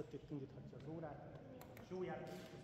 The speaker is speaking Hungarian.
sötét indíthatja az órát, és jó játékot